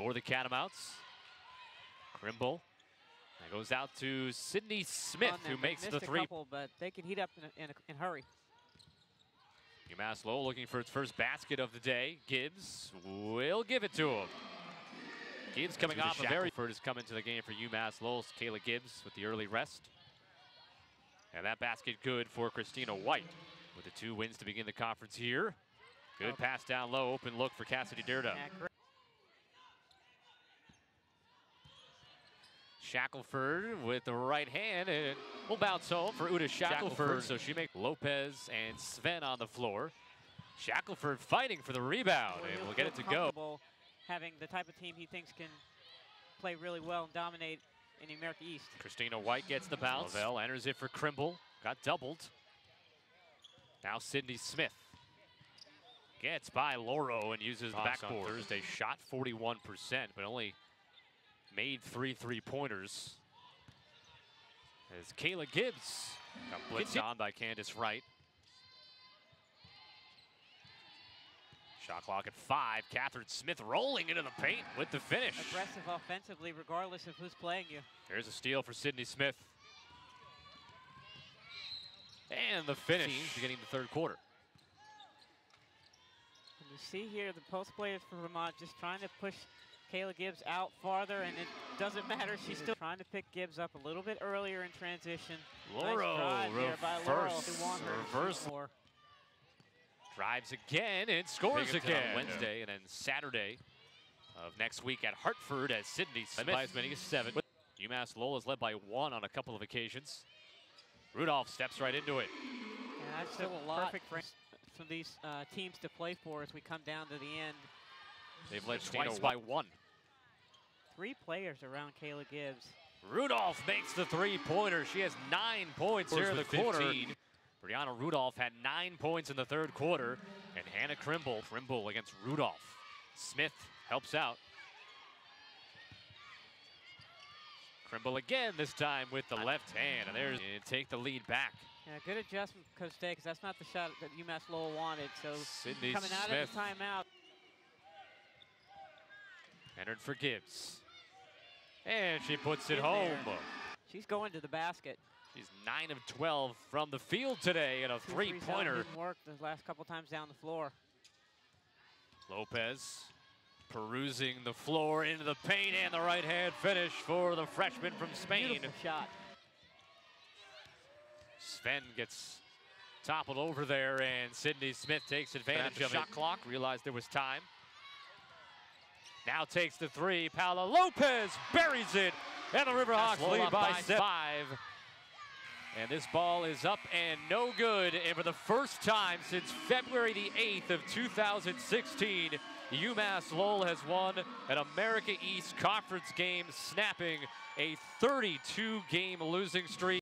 for the Catamounts. Crimble. That goes out to Sydney Smith, who makes the missed a three. couple, but they can heat up in a, in a, in a hurry. UMass Lowell looking for its first basket of the day. Gibbs will give it to him. Gibbs coming To the off a very Shackelford has come into the game for UMass Lowell. Kayla Gibbs with the early rest. And that basket good for Christina White with the two wins to begin the conference here. Good pass down low, open look for Cassidy Dirda. Yeah, great. Shackelford with the right hand and it will bounce home for Uda Shackelford. So she makes Lopez and Sven on the floor. Shackelford fighting for the rebound Well, and he'll we'll get it to go. Having the type of team he thinks can play really well and dominate in the America East. Christina White gets the bounce. Lavelle enters it for Crimble. Got doubled. Now Sydney Smith gets by Loro and uses the Fox on backboard. Thursday shot 41%, but only made three three-pointers. As Kayla Gibbs got blitzed on by Candace Wright. Shot clock at five. Catherine Smith rolling into the paint with the finish. Aggressive offensively, regardless of who's playing you. There's a steal for Sydney Smith. And the finish beginning the third quarter. And you see here the post players for Vermont just trying to push Kayla Gibbs out farther, and it doesn't matter. She's still trying to pick Gibbs up a little bit earlier in transition. Lauro nice drive there by Laurel reverse, to want her to shoot reverse more. drives again and scores again. on Wednesday and then Saturday of next week at Hartford as Sydney Smith by as many as seven. UMass Lowell is led by one on a couple of occasions. Rudolph steps right into it. And that's Still a a lot. perfect frame for these uh, teams to play for as we come down to the end. They've led Christina twice by one. Three players around Kayla Gibbs. Rudolph makes the three-pointer. She has nine points here in the with quarter. 15. Brianna Rudolph had nine points in the third quarter. And Hannah Crimble, Crimble against Rudolph. Smith helps out. Crimble again, this time with the left hand. And there's and take the lead back. Yeah, good adjustment, Coach Day, because that's not the shot that UMass Lowell wanted. So Sydney coming out Smith of the timeout, entered for Gibbs. And she puts it In home. there. she's going to the basket. She's 9 of 12 from the field today and a Two threes out three-pointer. Didn't work the last couple times down the floor. Lopez perusing the floor into the paint and the right hand finish for the freshman from Spain. Beautiful shot. Sven gets toppled over there and Sydney Smith takes advantage of shot shot clock, realized there was time. Now takes the three. Paula Lopez buries it and the Riverhawks lead by by five. And this ball is up and no good. And for the first time since February the 8th of 2016, UMass Lowell has won an America East Conference game, snapping a 32-game losing streak.